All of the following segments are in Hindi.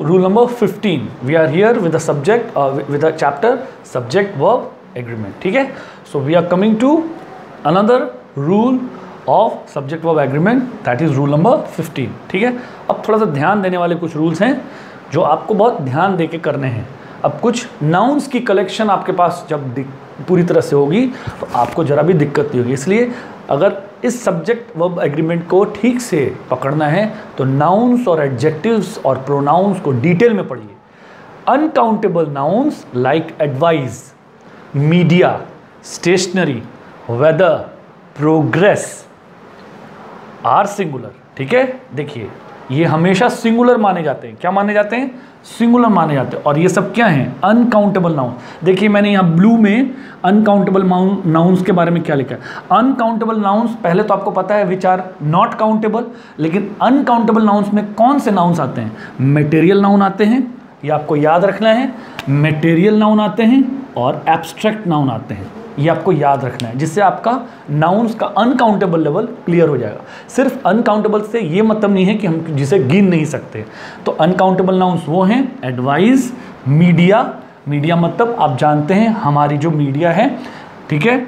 Rule number 15. We are here with the subject, uh, with the chapter subject verb agreement. ठीक है So we are coming to another rule of subject verb agreement that is rule number 15. ठीक है अब थोड़ा सा ध्यान देने वाले कुछ rules हैं जो आपको बहुत ध्यान दे के करने हैं अब कुछ नाउन्स की कलेक्शन आपके पास जब पूरी तरह से होगी तो आपको ज़रा भी दिक्कत नहीं होगी इसलिए अगर इस सब्जेक्ट वर्ब एग्रीमेंट को ठीक से पकड़ना है तो नाउन्स और एडजेक्टिव्स और प्रोनाउंस को डिटेल में पढ़िए। Uncountable nouns like advice media stationery weather progress are singular ठीक है? देखिए ये हमेशा सिंगुलर माने जाते हैं। क्या माने जाते हैं? सिंगुलर माने जाते हैं। और ये सब क्या हैं? अनकाउंटेबल नाउन देखिए, मैंने यहाँ ब्लू में अनकाउंटेबल नाउन्स के बारे में क्या लिखा है? अनकाउंटेबल नाउन्स पहले तो आपको पता है विच आर नॉट काउंटेबल लेकिन अनकाउंटेबल नाउन्स में कौन से नाउन्स आते हैं? मेटेरियल नाउन आते हैं। ये आपको याद रखना है। मेटेरियल नाउन आते हैं और एब्स्ट्रैक्ट नाउन आते हैं। ये आपको याद रखना है, जिससे आपका नाउन्स का अनकाउंटेबल लेवल क्लियर हो जाएगा। सिर्फ़ अनकाउंटेबल से ये मतलब नहीं है कि हम जिसे गिन नहीं सकते। तो अनकाउंटेबल नाउन्स वो हैं एडवाइस मीडिया मीडिया मतलब आप जानते हैं हमारी जो मीडिया है, ठीक है?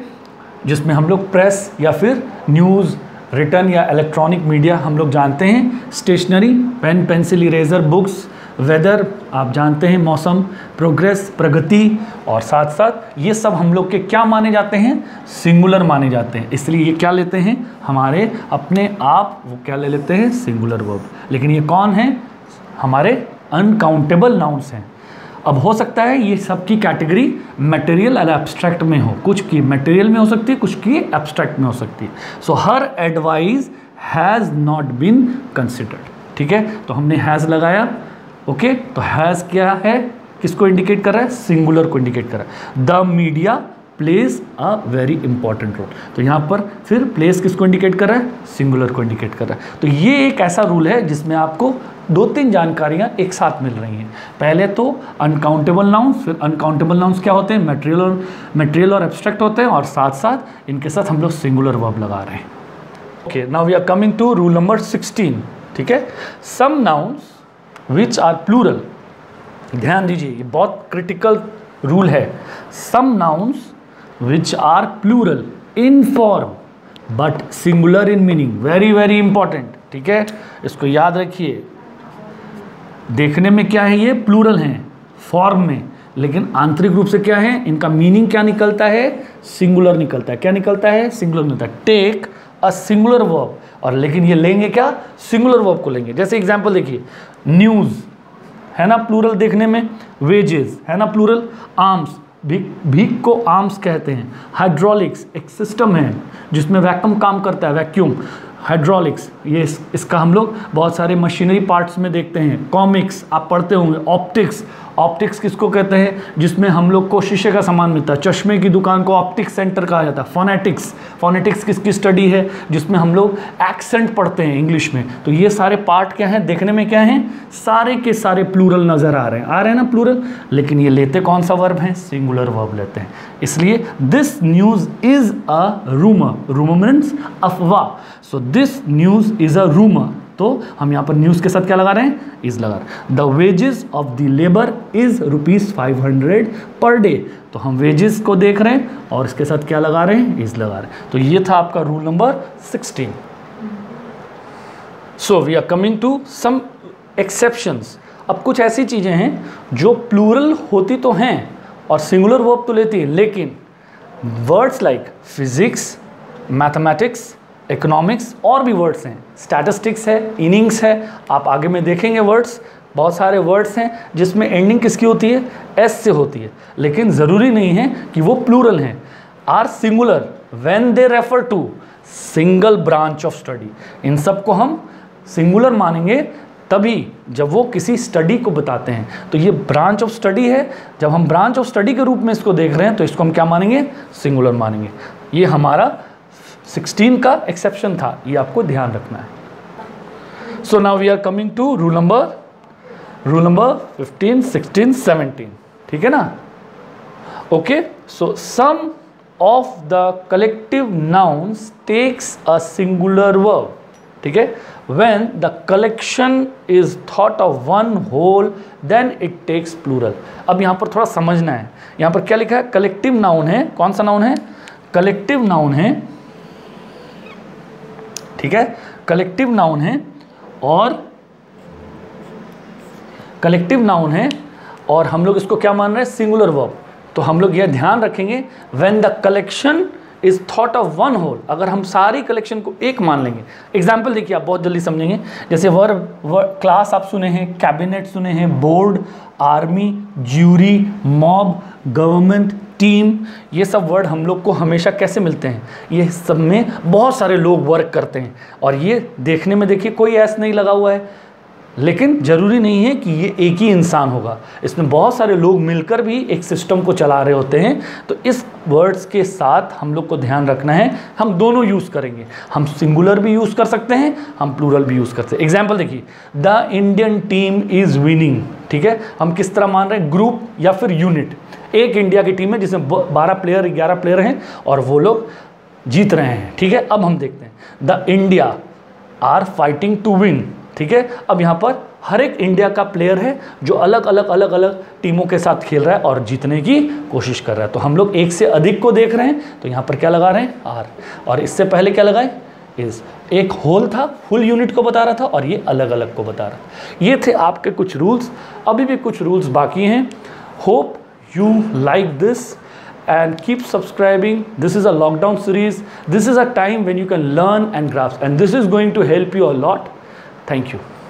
जिसमें हम लोग प्रेस या फिर न्यूज़ रिटर्न या इलेक्ट्रॉनिक मीडिया हम लोग जानते हैं। Stationery pen pencil eraser books weather, आप जानते हैं मौसम, प्रोग्रेस, प्रगति और साथ साथ ये सब हम लोग के क्या माने जाते हैं? सिंगुलर माने जाते हैं। इसलिए ये क्या लेते हैं? हमारे अपने आप, वो क्या ले लेते हैं? Singular verb. लेकिन ये कौन है? हमारे अनकाउंटेबल नाउन्स हैं। अब हो सकता है ये सब की कैटेगरी मटेरियल और एब्स्ट्रैक्ट में हो। कुछ की मटेरियल में हो सकती है, कुछ की एब्स्ट्रैक्ट में हो सकती है। So her advice has not been considered ठीक है? तो हमने हैज़ लगाया। ओके? तो हैज़ क्या है? किसको इंडिकेट कर रहा है? सिंगुलर को इंडिकेट कर रहा है। The media place a very important role तो यहाँ पर फिर प्लेस किसको इंडिकेट कर रहा है? सिंगुलर को इंडिकेट कर रहा है। तो ये एक ऐसा रूल है जिसमें आपको दो तीन जानकारियाँ एक साथ मिल रही हैं। पहले तो अनकाउंटेबल नाउन्स फिर अनकाउंटेबल नाउन्स क्या होते हैं? मेटेरियल और मेटेरियल और एब्स्ट्रैक्ट होते हैं और साथ साथ इनके साथ हम लोग सिंगुलर वर्ब लगा रहे हैं। Okay now we are coming to rule number sixteen ठीक है? Some nouns which are plural ध्यान दीजिए, ये बहुत क्रिटिकल रूल है। Some nouns which are plural in form but singular in meaning very very important ठीक है? इसको याद रखिए। देखने में क्या है ये? प्लूरल हैं फॉर्म में। लेकिन आंतरिक रूप से क्या है? इनका मीनिंग क्या निकलता है? सिंगुलर निकलता है। क्या निकलता है? सिंगुलर निकलता है। टेक अ सिंगुलर वर्ब और लेकिन ये लेंगे क्या? सिंगुलर वर्ब को लेंगे। जैसे एग्जांपल देखिए न्यूज़ है ना प्लूरल देखने में? वेजेस है ना प्लूरल? आर्म्स भीख को आर्म्स कहते हैं। हाइड्रोलिक्स एक सिस्टम है जिसमें वैक्यूम काम करता है वैक्यूम। हाइड्रोलिक्स ये इस, इसका हम लोग बहुत सारे मशीनरी पार्ट्स में देखते हैं। कॉमिक्स आप पढ़ते होंगे। ऑप्टिक्स ऑप्टिक्स किसको कहते हैं? जिसमें हम लोग को शीशे का सामान मिलता है। चश्मे की दुकान को ऑप्टिक्स सेंटर कहा जाता है। फोनेटिक्स फोनेटिक्स किसकी स्टडी है? जिसमें हम लोग एक्सेंट पढ़ते हैं इंग्लिश में। तो ये सारे पार्ट क्या हैं? देखने में क्या हैं? सारे के सारे प्लूरल नज़र आ रहे हैं। आ रहे हैं ना प्लूरल लेकिन ये लेते कौन सा वर्ब है? सिंगुलर वर्ब लेते हैं। इसलिए this news is a rumour rumour means अफवाह। So this news is a rumour तो हम यहाँ पर न्यूज़ के साथ क्या लगा रहे हैं? इज़ लगा रहे the wages of the labour is rupees five hundred per day तो हम वेजेस को देख रहे हैं और इसके साथ क्या लगा रहे हैं? इज़ लगा रहे हैं। तो ये था आपका rule number sixteen so we are coming to some exceptions अब कुछ ऐसी चीज़ें हैं जो प्लूरल होती तो हैं और सिंगुलर वर्ब तो लेती है, लेकिन words like physics mathematics economics और भी वर्ड्स हैं। स्टैटिस्टिक्स है इनिंग्स है, आप आगे में देखेंगे वर्ड्स बहुत सारे वर्ड्स हैं, जिसमें एंडिंग किसकी होती है? एस से होती है। लेकिन ज़रूरी नहीं है कि वो प्लूरल हैं। Are singular when they refer to single branch of study इन सबको हम सिंगुलर मानेंगे तभी जब वो किसी स्टडी को बताते हैं। तो ये ब्रांच ऑफ़ स्टडी है। जब हम ब्रांच ऑफ़ स्टडी के रूप में इसको देख रहे हैं तो इसको हम क्या मानेंगे? सिंगुलर मानेंगे। ये हमारा 16 का एक्सेप्शन था, ये आपको ध्यान रखना है। So now we are coming to rule number rule number 15 16 17 ठीक है ना? Okay so some of the collective nouns takes a singular verb ठीक है? When the collection is thought of one whole, then it takes plural. अब यहाँ पर थोड़ा समझना है। यहाँ पर क्या लिखा है? कलेक्टिव नाउन है। कौन सा नाउन है? कलेक्टिव नाउन है। ठीक है? कलेक्टिव नाउन है और कलेक्टिव नाउन है और हम लोग इसको क्या मान रहे हैं? सिंगुलर वर्ब तो हम लोग यह ध्यान रखेंगे when the collection is thought of one whole अगर हम सारी कलेक्शन को एक मान लेंगे। एग्ज़ाम्पल देखिए आप बहुत जल्दी समझेंगे। जैसे वर, वर क्लास आप सुने हैं कैबिनेट सुने हैं board army jury mob government team, ये सब वर्ड हम लोग को हमेशा कैसे मिलते हैं? ये सब में बहुत सारे लोग वर्क करते हैं। और ये देखने में देखिए कोई ऐस नहीं लगा हुआ है। लेकिन ज़रूरी नहीं है कि ये एक ही इंसान होगा। इसमें बहुत सारे लोग मिलकर भी एक सिस्टम को चला रहे होते हैं। तो इस वर्ड्स के साथ हम लोग को ध्यान रखना है। हम दोनों यूज़ करेंगे। हम सिंगुलर भी यूज़ कर सकते हैं, हम प्लूरल भी यूज़ कर सकते हैं। एग्ज़ाम्पल देखिए the Indian team is winning ठीक है? हम किस तरह मान रहे हैं? ग्रुप या फिर यूनिट एक इंडिया की टीम है जिसमें बारह प्लेयर ग्यारह प्लेयर हैं और वो लोग जीत रहे हैं, ठीक है? अब हम देखते हैं। The India are fighting to win ठीक है? अब यहाँ पर हर एक इंडिया का प्लेयर है जो अलग अलग अलग अलग टीमों के साथ खेल रहा है और जीतने की कोशिश कर रहा है। तो हम लोग एक से अधिक को देख रहे हैं। तो यहाँ पर क्या लगा रहे हैं? आर। और इससे पहले क्या लगाए? इस एक होल था फुल यूनिट को बता रहा था और ये अलग अलग को बता रहा था। ये थे आपके कुछ रूल्स अभी भी कुछ रूल्स बाकी हैं। Hope you like this and keep subscribing. This is a lockdown series. This is a time when you can learn and grasp and this is going to help you a lot. Thank you.